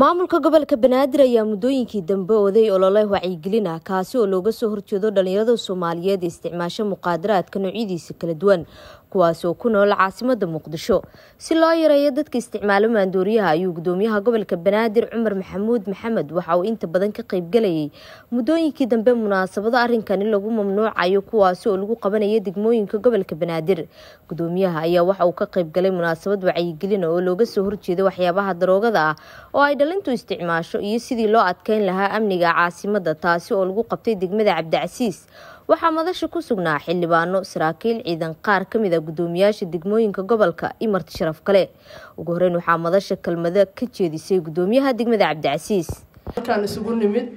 maamulka gobolka banaadir ayaa muddooyinkii dambe oday olole wacyigelin ah kaasi oo looga soo horjeedo dhalinyarada soomaaliyeed ee isticmaasho muqaadaraadka noocyadiisa kala duwan kuwaasi oo ku nool caasimada muqdisho. Si loo yareeyo dadka isticmaalo maandooriyaha ayuu gudoomiyaha gobolka banaadir cumar maxamuud maxamed waxa uu inta badan ka qaybgalayay muddooyinkii dambe munaasabado arrinkani lagu mamnuucayo kuwaasi oo lagu qabanaya degmooyinka gobolka banaadir. Gudoomiyaha ayaa waxa uu ka qaybgalay munaasabad wacyigelin oo looga soo horjeeda waxyaabaha daroogada ah oo ay dhalintu isticmaasho iyo sidii loo adkeyn lahaa amniga caasimada taasi oo lagu qabtay degmada cabdicasiis waxaa madasha ku sugnaa xildhibaano saraakiil ciidan qaar ka mid a gudoomiyaasha degmooyinka gobolka iyo marti sharaf kale. Ugu horeyn waxaa madasha kelmado ka jeedisay gudoomiyaha degmada cabdicasiis. Halkaan isugu nimid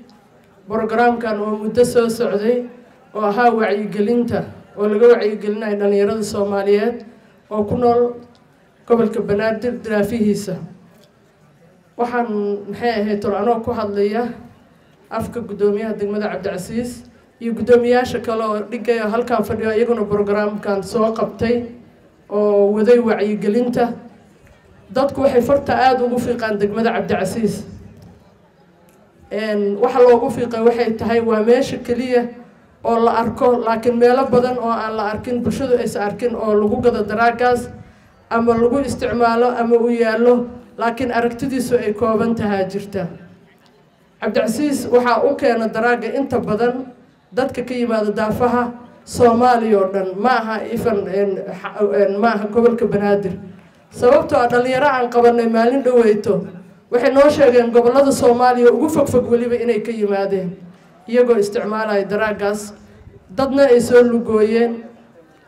brogaraamkan oo muddo soo socday oo ahaa wacyigelinta oo laga wacyigelinayo dhalinyarada soomaaliyeed oo ku nool gobolka banaadir daraafihiisa. Waxaan maxay ahayd tol anoo ku hadlaya afka guddoomiyaha degmada cabdicasiis iyo guddoomiyaasha kale oo dhigaya halkaan fadhiyo iyaguna brogaraamkan soo qabtay oo waday wacyigelinta. Dadku waxay farta aada ugu fiiqaan degmada cabdicasiis. Waxa loogu fiiqay waxay tahay waa meesha keliya oo la arko laakiin meelo badan oo aan la arkin bulshadu aysan arkin oo lagu gado daraagaas ama lagu isticmaalo ama u yaallo laakiin aragtidiisu ay kooban tahaa jirta. Cabdicasiis waxaa u keena daraaga inta badan dadka ka yimaada daafaha soomaaliya oo dhan ma aha ifan ma aha gobolka banaadir. Sababtoo a dhalinyaro aan qabanay maalin dhaweyto waxay noo sheegeen gobollada soomaaliya ugu fogfog weliba inay ka yimaadeen iyagoo isticmaalaya daraagaas dadna ay soo lugooyeen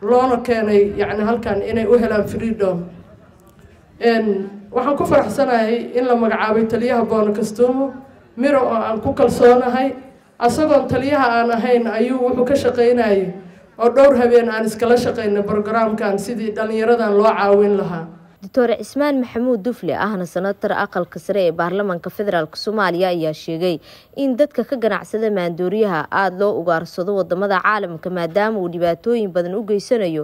loona keenay yacni halkan inay u helaan freedom waxaan ku faraxsanahay in la magacaabay taliyaha boono kastuumo miro oo aan ku kalsoonahay asagoon taliyaha aan ahayn ayuu wuxuu ka shaqaynayay oo dhowr habeen aan iskala shaqaynay brogaraamkan sidii dhalinyaradan loo caawin lahaa doctor cismaan maxamuud dufle ahna senatar aqalka sare ee baarlamaanka federaalk soomaaliya ayaa sheegay in dadka ka ganacsada maandooriyaha aada loo ugaarsado waddamada caalamka maadaama uu dhibaatooyin badan u geysanayo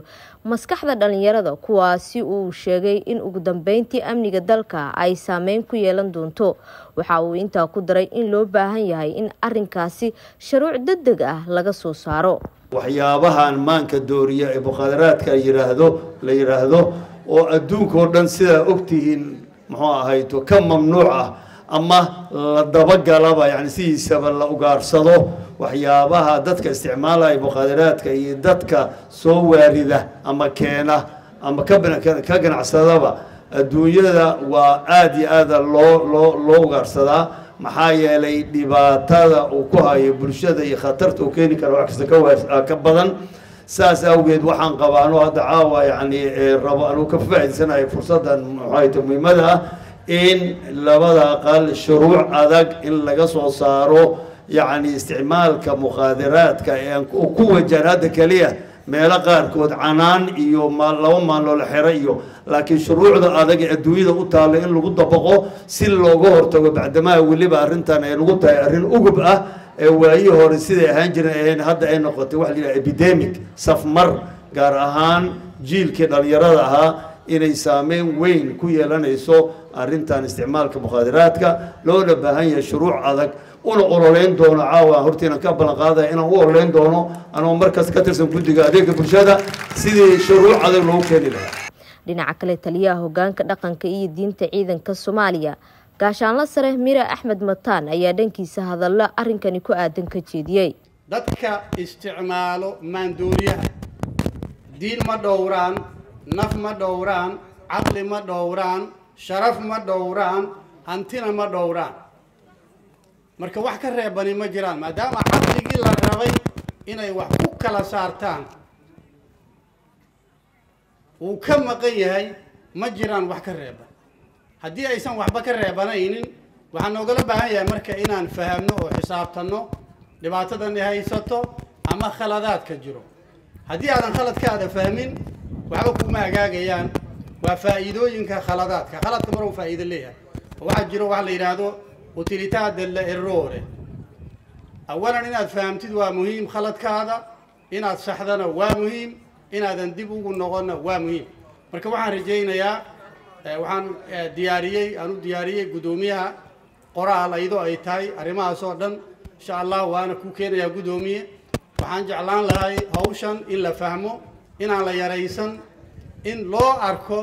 maskaxda dhalinyarada kuwaasi uu sheegay in ugu dambeyntii amniga dalka ay saameyn ku yeelan doonto. Waxa uu intaa ku daray in loo baahan yahay in arinkaasi sharuuc degdeg ah laga soo saaro. Waxyaabahan maanka dooriya ee muqaadaraadka la yiraahdo oo adduunkao dhan sidaa ogtihiin muxuu ahayto ka mamnuuc ah ama la dabagalaba yani sidiisaba la ugaarsado waxyaabaha dadka isticmaalaya muqaadaraadka iyo dadka soo waarida ama keena ama ka ganacsadaba. Adduunyada waa aada iyo aada loo loo loo ugaarsadaa maxaa yeelay dhibaatada uu ku hayo bulshada iyo khatarta uu keeni kara wax kasta ka badan saas awgeed waxaan qabaano hadda caawa yani rabo anuu ka faa'iidsanayo fursaddan maxayta muhiimada ah in labada aqal shuruuc adag in laga soo saaro yacni isticmaalka muqaadaraadka ee ku wajahan hadda keliya meelo qaarkood canaan iyo laba maaloo la xero iyo laakiin shuruucda adag ee adduunyada u taalla in lagu dabaqo si looga hortago bacdamaha weliba arrintan ay nagu tahay arrin ugub ah ee waayihii hore siday ahaan jireen hadda ay noqotay waxa la yidhaha epidemic safmar gaar ahaan jiilkii dhalinyarada ahaa inay saameyn weyn ku yeelanayso arrintan isticmaalka muqaadaraadka loona baahan yahay shuruuc adag. Una ololeyn doono caawa hortiina ka ballan qaadaya inaan u ololeyn doono anoo markaas ka tirsan guddiga adeega bulshada sidii shuruuc adag loogu keeni lahaa. Dhinaca kale taliyaha hogaanka dhaqanka iyo diinta ciidanka soomaaliya gaashaanla sare mire axmed mataan ayaa dhankiisa hadallo arrinkani ku aadan ka jeediyey. Dadka isticmaalo maandooriyaha diin ma dhowraan naf ma dhowraan caqli ma dhowraan sharaf ma dhowraan hantina ma dhowraan. Marka wax ka reebani ma jiraan maadaama caqligii la rabay inay wax ku kala saartaan. Uu ka maqan yahay ma jiraan wax ka reeban haddii aysan waxba ka reebanaynin waxaa noogala baahan yahay marka inaan fahamno oo xisaabtanno dhibaatadan ay haysato ama khaladaadka jiro. Haddii aadan khaladkaada fahmin waxba kuma hagaagayaan. Waa faa'iidooyinka khaladaadka. Khaladka maruu faa'iido leeyahay. Waxaa jiro waxa la yidhaahdo utilità dell'errore awalan inaad fahamtid waa muhiim khaladkaada. Inaad saxdana waa muhiim. Inaadan dib ugu noqonna waa muhiim. Marka waxaan rajaynayaa waxaan diyaariyey aan u diyaariyey guddoomiyaha qoraal ayadoo ay tahay arrimahaas oo dhan. Insha allah waana ku keenayaa guddoomiye waxaan jeclaan lahay hawshan in la fahmo inaan la yaraysan in loo arko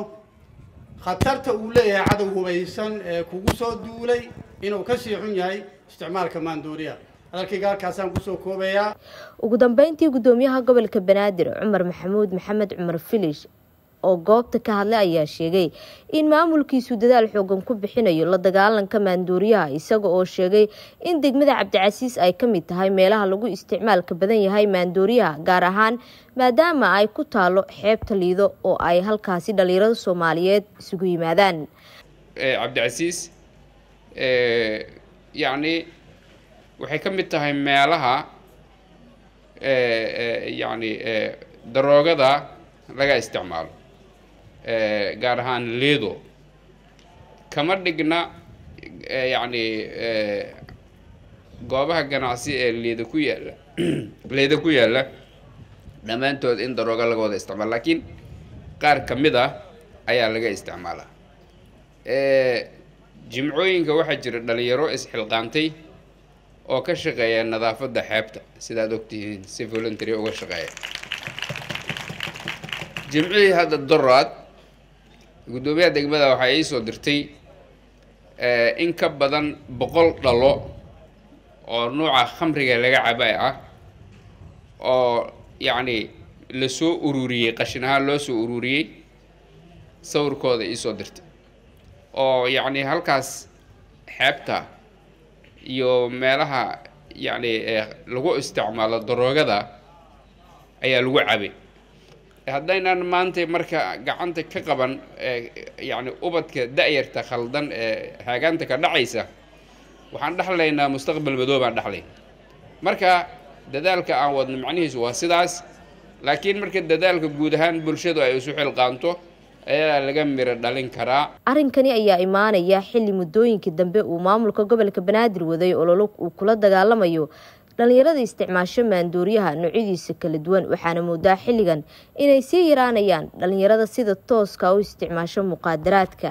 khatarta uu leeyahay cadow hubaysan ee kugu soo duulay inuu ka sii xun yahay isticmaalka maandooriya. Hadalkayga halkaasaan ku soo koobayaa. Ugu dambeyntii guddoomiyaha gobolka banaadir cumar maxamuud maxamed cumar filish oo goobta ka hadlay ayaa sheegay in maamulkiisu dadaal xoogan ku bixinayo la dagaalanka maandooriyaha isaga oo sheegay in degmada cabdicasiis ay ka mid tahay meelaha lagu isticmaalka badan yahay maandooriyaha gaar ahaan maadaama ay ku taalo xeebta liido oo ay halkaasi dhalinyarada soomaaliyeed isugu yimaadaan. Cabdicasiis yacni waxay ka mid tahay meelaha yacni daroogada laga isticmaalo gaar ahaan liido kama dhigna yacni goobaha ganacsi ee liida ku yaalla liida ku yaalla dhammaantood in darooga laga wada isticmaalo. Laakiin qaar ka mid ah ayaa laga isticmaalaa. Jimcooyinka waxaa jira dhalinyaro isxilqaantay oo ka shaqeeya nadaafadda xeebta. Sidaad ogtihiin si voluntary uga shaqeeya. Jimcihii hadda doraad guddoomiyaha degmada waxaa ii soo dirtay in ka badan boqol dhalo oo nuuca khamriga laga cabay ah oo yacni la soo ururiyey qashin ahaan loo soo ururiyey sawirkooda iisoo dirtay. Oo yacni halkaas xeebta iyo meelaha yacni lagu isticmaalo daroogada ayaa lagu cabay haddaynan maanta marka gacanta ka qaban yacni ubadka da-yarta khaldan ee haagaanta ka dhacaysa waxaan dhexlaynaa mustaqbal madow baan dhexlayna marka dadaalka aan wadno macnihiisu waa sidaas laakiin marka dadaalka guud ahaan bulshadu ay isu xilqaanto ayaa laga miro dhalin karaa. Arrinkani ayaa imaanaya xilli muddooyinkii dambe uu maamulka gobolka banaadir waday ololo uu kula dagaalamayo dhalinyarada isticmaasho maandooriyaha noocyadiisa kala duwan waxaana moodaa xilligan inay sii yaraanayaan dhalinyarada sida tooska u isticmaasho muqaadaraadka.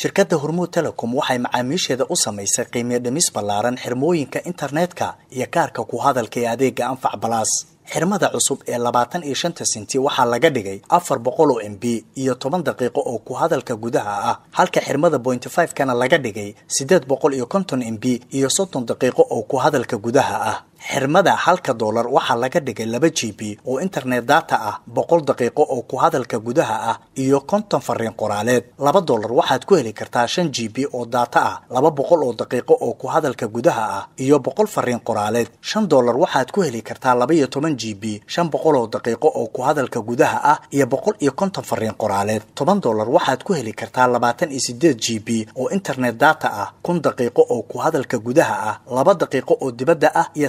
Shirkadda hormuud telecom waxay macaamiisheeda u samaysay qiimiyo dhimis ballaaran xirmooyinka internetka iyo kaarka ku hadalka ee adeega anfac balaas xirmada cusub ee labaatan iyo shanta senti waxaa laga dhigay afar boqol oo m b iyo toban daqiiqo oo ku hadalka gudaha ah halka xirmada bointy five kana laga dhigay siddeed boqol iyo konton m b iyo soddon daqiiqo oo ku hadalka gudaha ah xirmada halka doolar waxaa laga dhigay laba g b oo internet data ah boqol daqiiqo oo ku hadalka gudaha ah iyo konton fariin qoraaleed. Laba doolar waxaad ku heli kartaa shan g b oo data ah laba boqol oo daqiiqo oo ku hadalka gudaha ah iyo boqol fariin qoraaleed. Shan doolar waxaad ku heli kartaa laba iyo toban g b shan boqol oo daqiiqo oo ku hadalka gudaha ah iyo boqol iyo konton fariin qoraaleed. Toban doolar waxaad ku heli kartaa labaatan iyo sideed g b oo internet data ah kun daqiiqo oo ku hadalka gudaha ah laba daqiiqo oo dibadda ah iyo